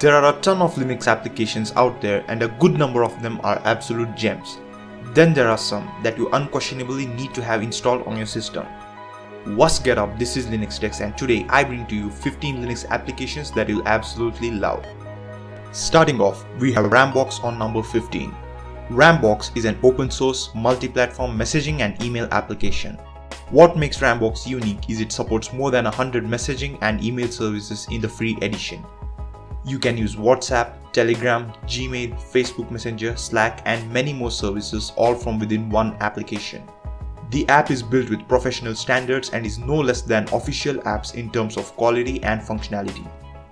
There are a ton of Linux applications out there and a good number of them are absolute gems. Then there are some that you unquestionably need to have installed on your system. What's get up, this is Linux Tex and today I bring to you 15 Linux applications that you'll absolutely love. Starting off, we have Rambox on number 15. Rambox is an open source, multi-platform messaging and email application. What makes Rambox unique is it supports more than 100 messaging and email services in the free edition. You can use WhatsApp, Telegram, Gmail, Facebook Messenger, Slack and many more services all from within one application. The app is built with professional standards and is no less than official apps in terms of quality and functionality.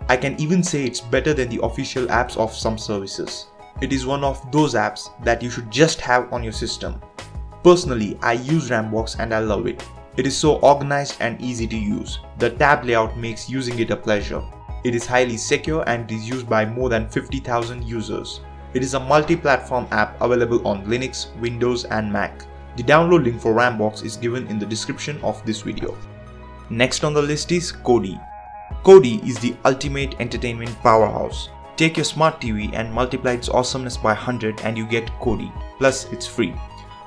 I can even say it's better than the official apps of some services. It is one of those apps that you should just have on your system. Personally, I use Rambox and I love it. It is so organized and easy to use. The tab layout makes using it a pleasure. It is highly secure and is used by more than 50,000 users. It is a multi-platform app available on Linux, Windows and Mac. The download link for Rambox is given in the description of this video. Next on the list is Kodi. Kodi is the ultimate entertainment powerhouse. Take your smart TV and multiply its awesomeness by 100 and you get Kodi. Plus it's free.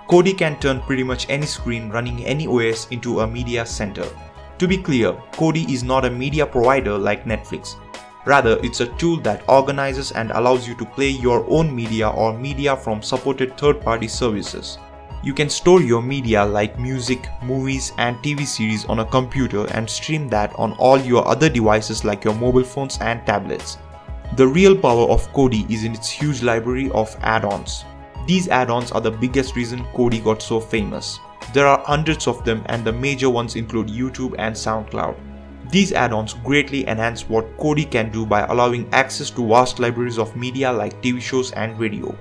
Kodi can turn pretty much any screen running any OS into a media center. To be clear, Kodi is not a media provider like Netflix. Rather, it's a tool that organizes and allows you to play your own media or media from supported third-party services. You can store your media like music, movies and TV series on a computer and stream that on all your other devices like your mobile phones and tablets. The real power of Kodi is in its huge library of add-ons. These add-ons are the biggest reason Kodi got so famous. There are hundreds of them and the major ones include YouTube and SoundCloud. These add-ons greatly enhance what Kodi can do by allowing access to vast libraries of media like TV shows and radio.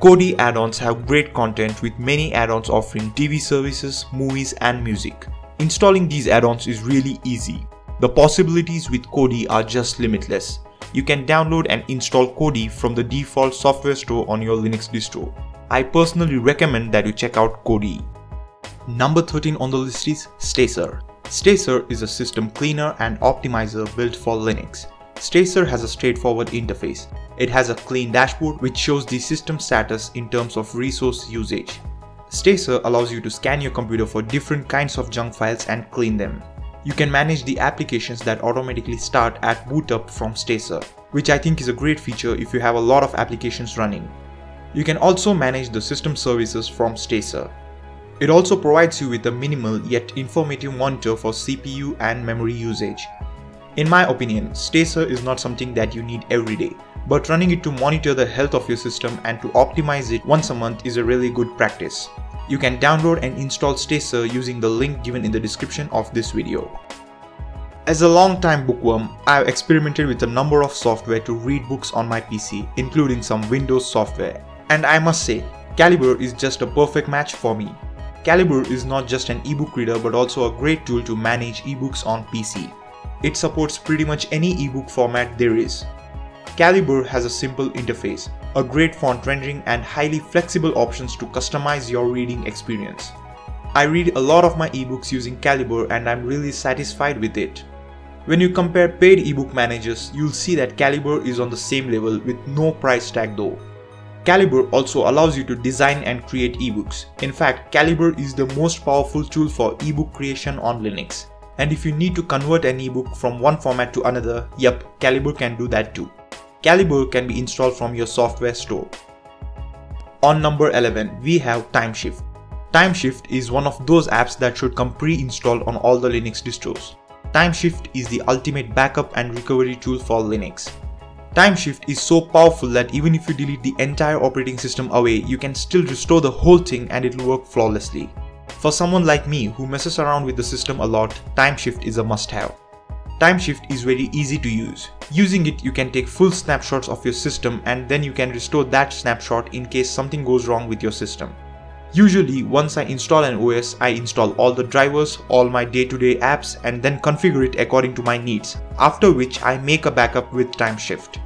Kodi add-ons have great content with many add-ons offering TV services, movies and music. Installing these add-ons is really easy. The possibilities with Kodi are just limitless. You can download and install Kodi from the default software store on your Linux distro. I personally recommend that you check out Kodi. Number 13 on the list is Stacer. Stacer is a system cleaner and optimizer built for Linux. Stacer has a straightforward interface. It has a clean dashboard which shows the system status in terms of resource usage. Stacer allows you to scan your computer for different kinds of junk files and clean them. You can manage the applications that automatically start at boot up from Stacer, which I think is a great feature if you have a lot of applications running. You can also manage the system services from Stacer. It also provides you with a minimal yet informative monitor for CPU and memory usage. In my opinion, Stacer is not something that you need every day, but running it to monitor the health of your system and to optimize it once a month is a really good practice. You can download and install Stacer using the link given in the description of this video. As a long-time bookworm, I have experimented with a number of software to read books on my PC, including some Windows software. And I must say, Calibre is just a perfect match for me. Calibre is not just an ebook reader but also a great tool to manage ebooks on PC. It supports pretty much any ebook format there is, Calibre has a simple interface, a great font rendering and highly flexible options to customize your reading experience. I read a lot of my ebooks using Calibre and I'm really satisfied with it. When you compare paid ebook managers, you'll see that Calibre is on the same level with no price tag though. Calibre also allows you to design and create ebooks. In fact, Calibre is the most powerful tool for ebook creation on Linux. And if you need to convert an ebook from one format to another, yep, Calibre can do that too. Calibre can be installed from your software store. On number 11, we have Timeshift. Timeshift is one of those apps that should come pre-installed on all the Linux distros. Timeshift is the ultimate backup and recovery tool for Linux. Timeshift is so powerful that even if you delete the entire operating system away, you can still restore the whole thing and it will work flawlessly. For someone like me who messes around with the system a lot, Timeshift is a must-have. Timeshift is very easy to use. Using it, you can take full snapshots of your system and then you can restore that snapshot in case something goes wrong with your system. Usually, once I install an OS, I install all the drivers, all my day-to-day -day apps and then configure it according to my needs, after which I make a backup with Timeshift.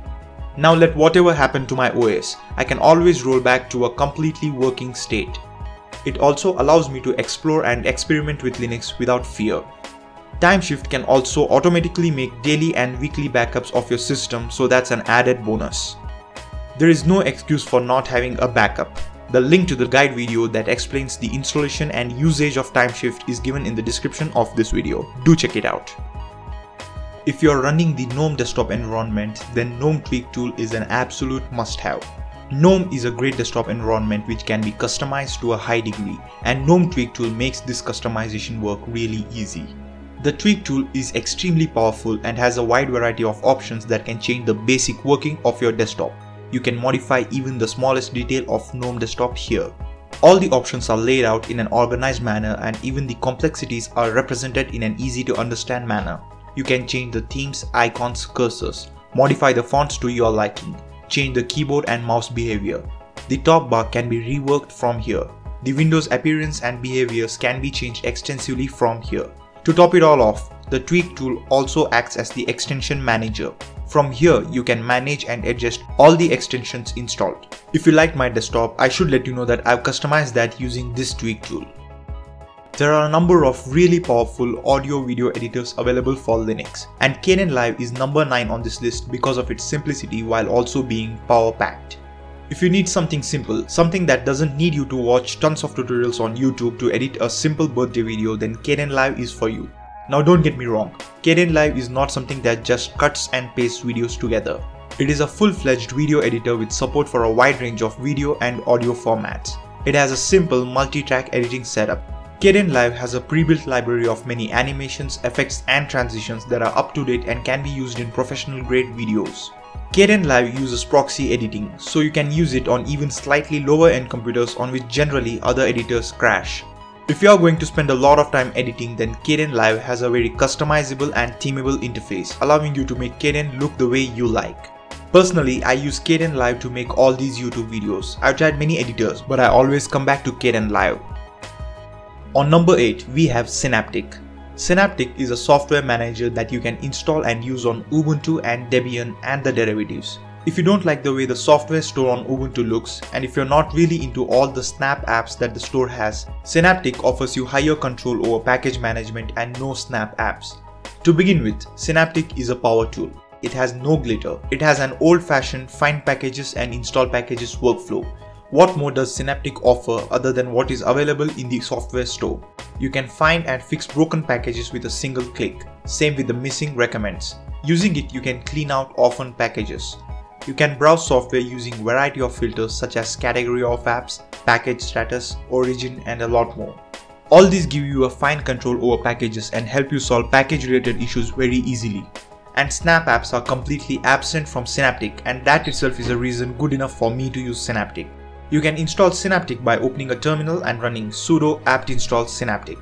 Now let whatever happen to my OS, I can always roll back to a completely working state. It also allows me to explore and experiment with Linux without fear. Timeshift can also automatically make daily and weekly backups of your system so that's an added bonus. There is no excuse for not having a backup. The link to the guide video that explains the installation and usage of Timeshift is given in the description of this video. Do check it out. If you're running the GNOME desktop environment, then GNOME Tweak tool is an absolute must-have. GNOME is a great desktop environment which can be customized to a high degree and GNOME Tweak tool makes this customization work really easy. The Tweak tool is extremely powerful and has a wide variety of options that can change the basic working of your desktop. You can modify even the smallest detail of GNOME desktop here. All the options are laid out in an organized manner and even the complexities are represented in an easy to understand manner. You can change the themes, icons, cursors, modify the fonts to your liking, change the keyboard and mouse behavior. The top bar can be reworked from here. The window's appearance and behaviors can be changed extensively from here. To top it all off, the Tweak tool also acts as the extension manager. From here, you can manage and adjust all the extensions installed. If you like my desktop, I should let you know that I've customized that using this Tweak tool. There are a number of really powerful audio video editors available for Linux, and Kdenlive Live is number 9 on this list because of its simplicity while also being power packed. If you need something simple, something that doesn't need you to watch tons of tutorials on YouTube to edit a simple birthday video, then Kdenlive Live is for you. Now don't get me wrong, Kdenlive Live is not something that just cuts and pastes videos together. It is a full-fledged video editor with support for a wide range of video and audio formats. It has a simple multi-track editing setup. Kdenlive has a pre-built library of many animations, effects and transitions that are up to date and can be used in professional grade videos. Kdenlive uses proxy editing, so you can use it on even slightly lower end computers on which generally other editors crash. If you are going to spend a lot of time editing then Kdenlive has a very customizable and themable interface allowing you to make Kden look the way you like. Personally, I use Kdenlive to make all these YouTube videos. I've tried many editors but I always come back to Kdenlive. On number 8 we have Synaptic. Synaptic is a software manager that you can install and use on Ubuntu and Debian and the derivatives. If you don't like the way the software store on Ubuntu looks, and if you're not really into all the Snap apps that the store has, Synaptic offers you higher control over package management and no Snap apps. To begin with, Synaptic is a power tool. It has no glitter. It has an old-fashioned find packages and install packages workflow. What more does Synaptic offer other than what is available in the software store? You can find and fix broken packages with a single click. Same with the missing recommends. Using it, you can clean out orphan packages. You can browse software using variety of filters such as category of apps, package status, origin and a lot more. All these give you a fine control over packages and help you solve package related issues very easily. And Snap apps are completely absent from Synaptic and that itself is a reason good enough for me to use Synaptic. You can install Synaptic by opening a terminal and running sudo apt install synaptic.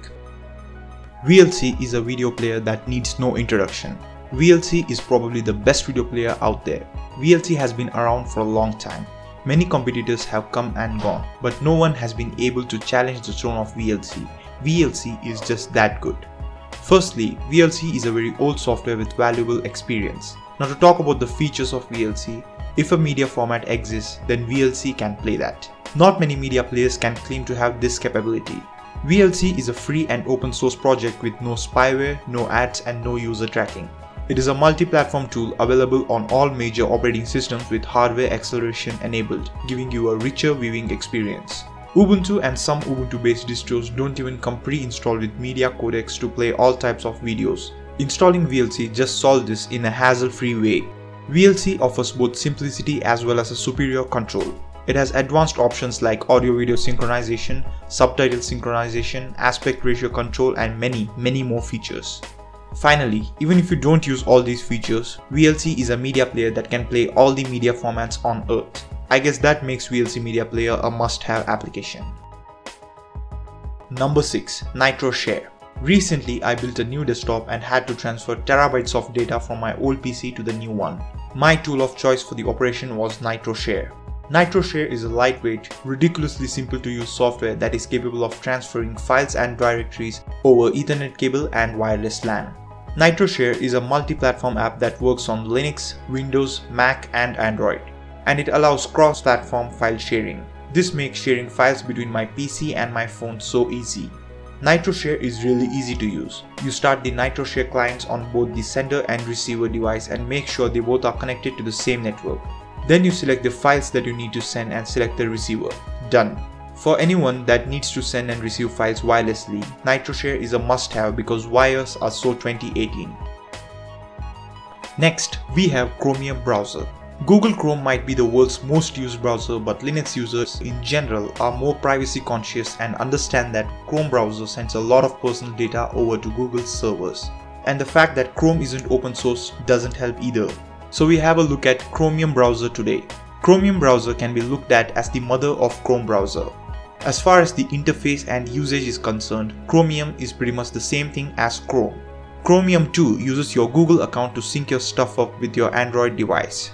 VLC is a video player that needs no introduction. VLC is probably the best video player out there. VLC has been around for a long time. Many competitors have come and gone, but no one has been able to challenge the throne of VLC. VLC is just that good. Firstly, VLC is a very old software with valuable experience. Now to talk about the features of VLC, if a media format exists, then VLC can play that. Not many media players can claim to have this capability. VLC is a free and open source project with no spyware, no ads and no user tracking. It is a multi-platform tool available on all major operating systems with hardware acceleration enabled, giving you a richer viewing experience. Ubuntu and some Ubuntu-based distros don't even come pre-installed with media codecs to play all types of videos. Installing VLC just solves this in a hassle-free way. VLC offers both simplicity as well as a superior control. It has advanced options like audio-video synchronization, subtitle synchronization, aspect ratio control and many, many more features. Finally, even if you don't use all these features, VLC is a media player that can play all the media formats on earth. I guess that makes VLC Media Player a must-have application. Number 6. Nitro Share Recently, I built a new desktop and had to transfer terabytes of data from my old PC to the new one. My tool of choice for the operation was NitroShare. NitroShare is a lightweight, ridiculously simple to use software that is capable of transferring files and directories over Ethernet cable and wireless LAN. NitroShare is a multi-platform app that works on Linux, Windows, Mac and Android, and it allows cross-platform file sharing. This makes sharing files between my PC and my phone so easy. NitroShare is really easy to use. You start the NitroShare clients on both the sender and receiver device and make sure they both are connected to the same network. Then you select the files that you need to send and select the receiver. Done. For anyone that needs to send and receive files wirelessly, NitroShare is a must-have because wires are so 2018. Next, we have Chromium browser. Google Chrome might be the world's most used browser but Linux users in general are more privacy conscious and understand that Chrome browser sends a lot of personal data over to Google's servers. And the fact that Chrome isn't open source doesn't help either. So we have a look at Chromium browser today. Chromium browser can be looked at as the mother of Chrome browser. As far as the interface and usage is concerned, Chromium is pretty much the same thing as Chrome. Chromium 2 uses your Google account to sync your stuff up with your Android device.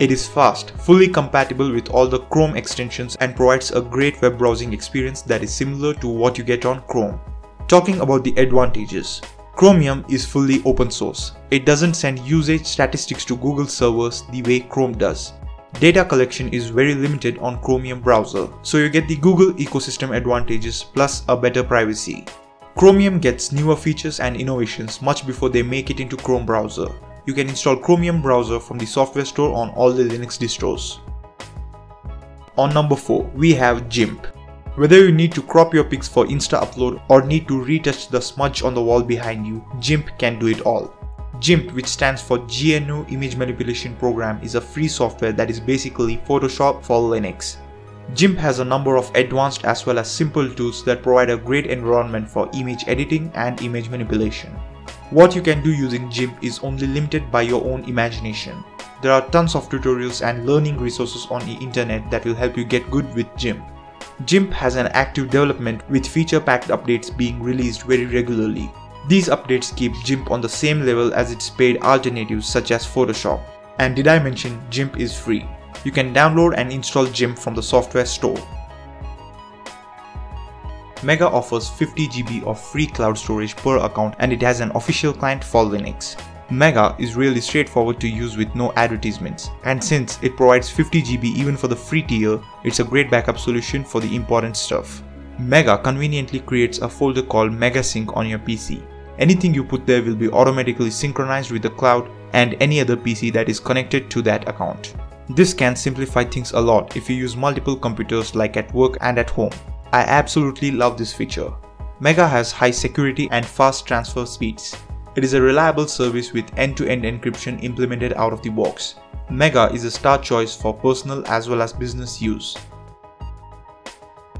It is fast, fully compatible with all the Chrome extensions and provides a great web browsing experience that is similar to what you get on Chrome. Talking about the advantages. Chromium is fully open source. It doesn't send usage statistics to Google servers the way Chrome does. Data collection is very limited on Chromium browser, so you get the Google ecosystem advantages plus a better privacy. Chromium gets newer features and innovations much before they make it into Chrome browser, you can install Chromium browser from the software store on all the Linux distros. On number 4, we have GIMP. Whether you need to crop your pics for Insta upload or need to retouch the smudge on the wall behind you, GIMP can do it all. GIMP, which stands for GNU Image Manipulation Program, is a free software that is basically Photoshop for Linux. GIMP has a number of advanced as well as simple tools that provide a great environment for image editing and image manipulation. What you can do using GIMP is only limited by your own imagination. There are tons of tutorials and learning resources on the internet that will help you get good with GIMP. GIMP has an active development with feature-packed updates being released very regularly. These updates keep GIMP on the same level as its paid alternatives such as Photoshop. And did I mention GIMP is free? You can download and install GIMP from the software store. Mega offers 50 GB of free cloud storage per account and it has an official client for Linux. Mega is really straightforward to use with no advertisements, and since it provides 50 GB even for the free tier, it's a great backup solution for the important stuff. Mega conveniently creates a folder called MegaSync on your PC. Anything you put there will be automatically synchronized with the cloud and any other PC that is connected to that account. This can simplify things a lot if you use multiple computers like at work and at home. I absolutely love this feature. Mega has high security and fast transfer speeds. It is a reliable service with end-to-end -end encryption implemented out of the box. Mega is a star choice for personal as well as business use.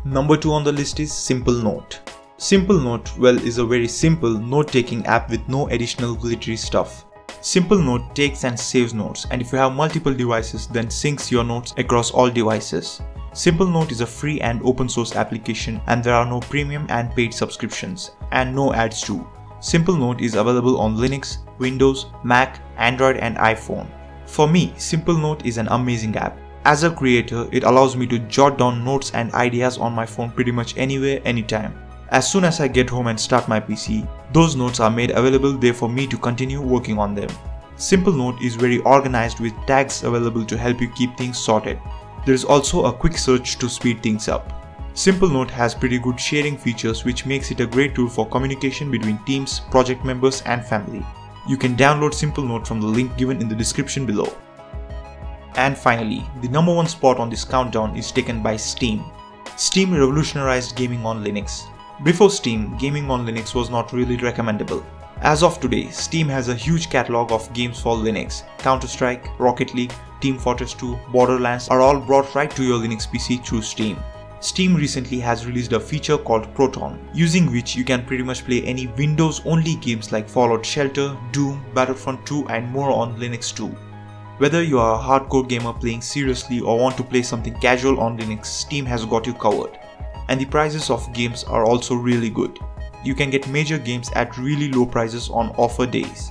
Number 2 on the list is Simple Note. Simple Note, well, is a very simple note-taking app with no additional glittery stuff. Simple Note takes and saves notes and if you have multiple devices then syncs your notes across all devices. SimpleNote is a free and open source application and there are no premium and paid subscriptions and no ads too. SimpleNote is available on Linux, Windows, Mac, Android and iPhone. For me, SimpleNote is an amazing app. As a creator, it allows me to jot down notes and ideas on my phone pretty much anywhere, anytime. As soon as I get home and start my PC, those notes are made available there for me to continue working on them. SimpleNote is very organized with tags available to help you keep things sorted. There is also a quick search to speed things up. Simple Note has pretty good sharing features which makes it a great tool for communication between teams, project members and family. You can download Simple Note from the link given in the description below. And finally, the number one spot on this countdown is taken by Steam. Steam revolutionized gaming on Linux. Before Steam, gaming on Linux was not really recommendable. As of today, Steam has a huge catalog of games for Linux. Counter-Strike, Rocket League, Team Fortress 2, Borderlands are all brought right to your Linux PC through Steam. Steam recently has released a feature called Proton, using which you can pretty much play any Windows-only games like Fallout Shelter, Doom, Battlefront 2 and more on Linux too. Whether you are a hardcore gamer playing seriously or want to play something casual on Linux, Steam has got you covered. And the prices of games are also really good you can get major games at really low prices on offer days.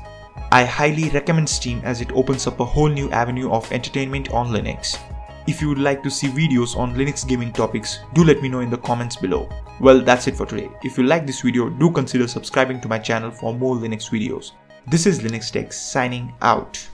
I highly recommend Steam as it opens up a whole new avenue of entertainment on Linux. If you would like to see videos on Linux gaming topics, do let me know in the comments below. Well, that's it for today. If you like this video, do consider subscribing to my channel for more Linux videos. This is Linux Tex signing out.